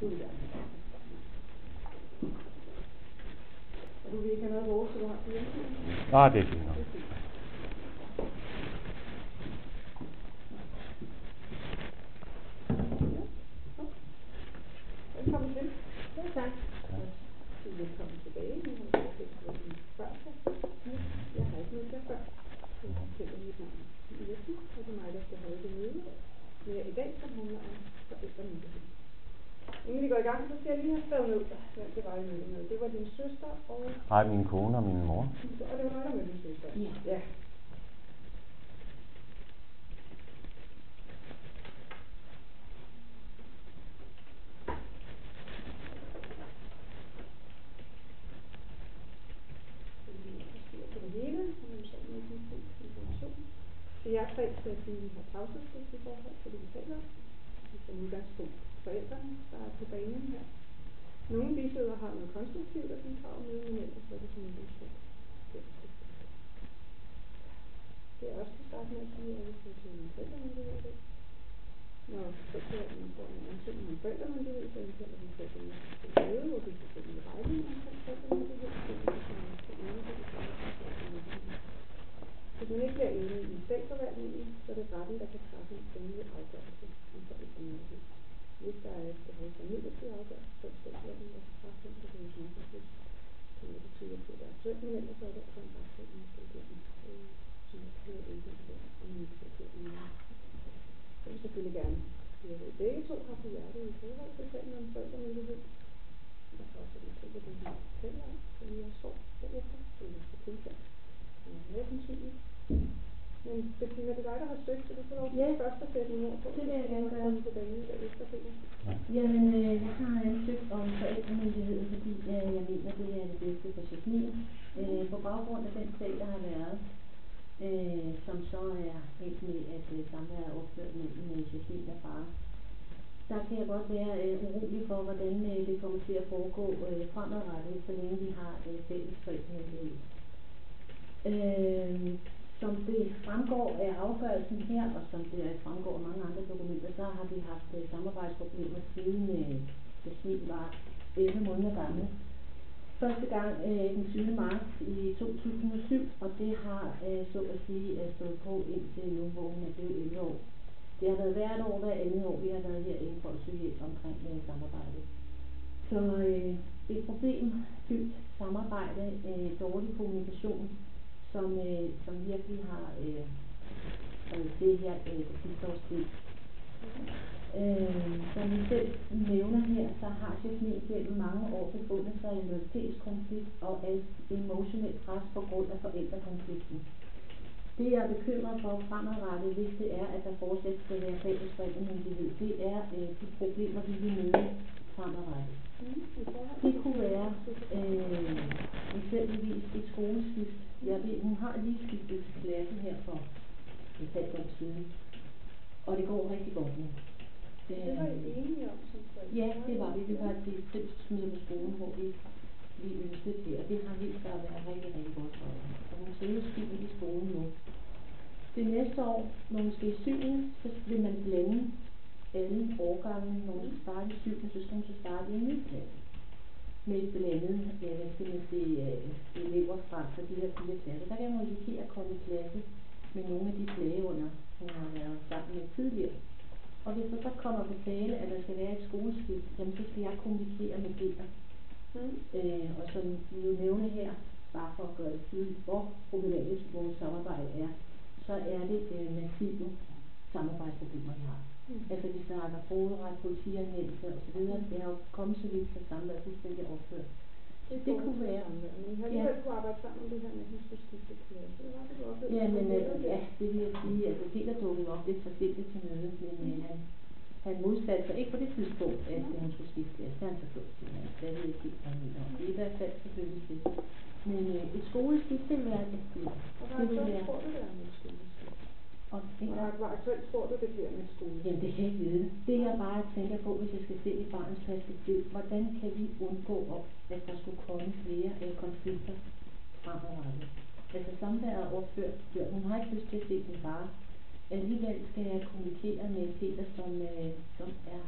Du vil. Og du vil ikke have noget vores, så du har på? Nej, det er fint nok. Det er fint. Ja. Godt. Velkommen til. Ja, tak. Du velkommen tilbage. Nu har ikke set på din før. Jeg har ikke mødt dig før. Jeg har selv mit navn i Jessen, og det er mig, der skal holde det møde her i dag, som handler om forældremyndighed. Inden vi går i gang, så skal jeg lige have skrevet ned, hvem det var, jeg mødte med. Det var din søster og, Nej, min kone og min mor. og det var dig, der mødte din søster. Ja. ja. så med din fuld information. Så jeg jeg sige, at vi har tavshedspligt i forhold til det, vi taler om som udgangspunkt forældrene, der er på banen her. Nogle bisidder har noget konstruktivt at bidrage med, men ellers er det som udgangspunkt. Det er også til starte med at sige, at hvis skal til en forældremyndighed i dag. Når forældrene får en ansøgning om forældremyndighed, så indkalder vi forældrene til et møde, hvor vi skal finde en vejledning omkring forældremyndighed, så vi kan komme til enighed i forhold til forældremyndighed hun ikke bliver enig i statsforvaltningen, så er det retten, der kan træffe en endelig afgørelse om forældremyndighed. Hvis der er et behov for midlertidig afgørelse, så er det statsforvaltningen, der kan træffe den, det kan jo sådan om det. Kan det betyde, at det er aktuelt, men ellers er det altså en retssag, man skal igennem, som ikke kan være enig på, om man skal igennem noget. Vil selvfølgelig gerne sige, at begge to har på hjertet i forhold til sagen om forældremyndighed. Jeg kan også lidt at det er en om, som jeg også bagefter, som jeg skal tilfælde. Det er mere sandsynligt. Men Bettina, det er dig, der har søgt, så du får lov til Ja. først at sætte nogle ord på. Det vil jeg gerne så gøre. banen bagefter, Peter. Jamen, øh, jeg har ansøgt om forældremyndighed, fordi øh, jeg mener, det er det bedste for Jasmin. Øh, på baggrund af den sag, der har været, øh, som så er endt med, at øh, samværet er opført mellem øh, Jasmin og far. Der kan jeg godt være øh, urolig for, hvordan øh, det kommer til at foregå øh, fremadrettet, så længe vi har øh, fælles forældremyndighed. Øh, som det fremgår af afgørelsen her, og som det fremgår af mange andre dokumenter, så har vi haft øh, samarbejdsproblemer siden øh, Jasmin var 11 måneder gammel. Første gang øh, den 20. marts i 2007, og det har øh, så at sige øh, stået på indtil nu, hvor hun er blevet 11 år. Det har været hvert år, hver andet år, vi har været herinde for at søge hjælp omkring øh, samarbejdet. Så øh, det er et samarbejde, øh, dårlig kommunikation, som, øh, som virkelig har øh, øh, det her øh, det sidste års tid. Øh, som vi selv nævner her, så har Jasmin gennem mange år befundet sig i en loyalitetskonflikt og et emotionelt pres på grund af forældrekonflikten. Det jeg er bekymret for fremadrettet, hvis det er, at der fortsat skal være fælles forældremyndighed, det er øh, de problemer, vi vil møde fremadrettet. Mm, Det kunne være øh, eksempelvis et skoleskift. Jeg ved, hun har lige skiftet klasse her for et halvt år siden. Og det går rigtig godt nu. Det var I enige om som forældre. Ja, det var vi. Vi var til et trivselsmøde på skolen, hvor vi, vi ønskede det, og det har vist sig at være rigtig, rigtig godt for hende. Så hun trives fint i skolen nu. Det næste år, når hun skal i syvende, så vil man blande alle årgange. Når hun skal starte i syvende, så skal hun så starte i en ny klasse. Med et blandet, ja, hvad skal man sige, øh, elever fra, fra de her fire klasser. Der kan man risikere at komme i klasse med nogle af de klagerunder, hun har været sammen med tidligere. Og hvis der så kommer på tale, at der skal være et skoleskift, jamen så skal jeg kommunikere med DR. Mm. Øh, og som vi jo nævner her, bare for at gøre det tydeligt, hvor problematisk vores samarbejde er, så er det øh, massive samarbejdsproblemer, vi har. Mm. Altså vi snakker fogedret, politianmeldelse osv. Det har jo kommet så vidt, så samværet fuldstændig ophørt. Det, det kunne være. Men I har Ja. alligevel kunne arbejde sammen om det her med, at hun skulle skifte klasse. Det var det, oplevede. Ja, men øh, det. ja, det vil jeg sige, altså Peter dukkede op lidt forsinket til mødet, men øh, han, han modsatte sig ikke på det tidspunkt, at øh, hun skulle skifte klasse. Det har han så gjort til, men det er ikke helt han mener. Det er i hvert fald selvfølgelig det. Men øh, et skoleskift, det vil være det. Det vil være, tror du, det er med et skoleskift? og en Hvor gang, hvor aktuelt tror du, det bliver med skolen? Jamen det kan jeg ikke vide. Det jeg bare tænker på, hvis jeg skal se i barnets perspektiv, hvordan kan vi undgå, at der skulle komme flere øh, konflikter fremadrettet? Altså samværet er opført, ja, hun har ikke lyst til at se sin far. Alligevel skal jeg kommunikere med Peter, som, øh, som er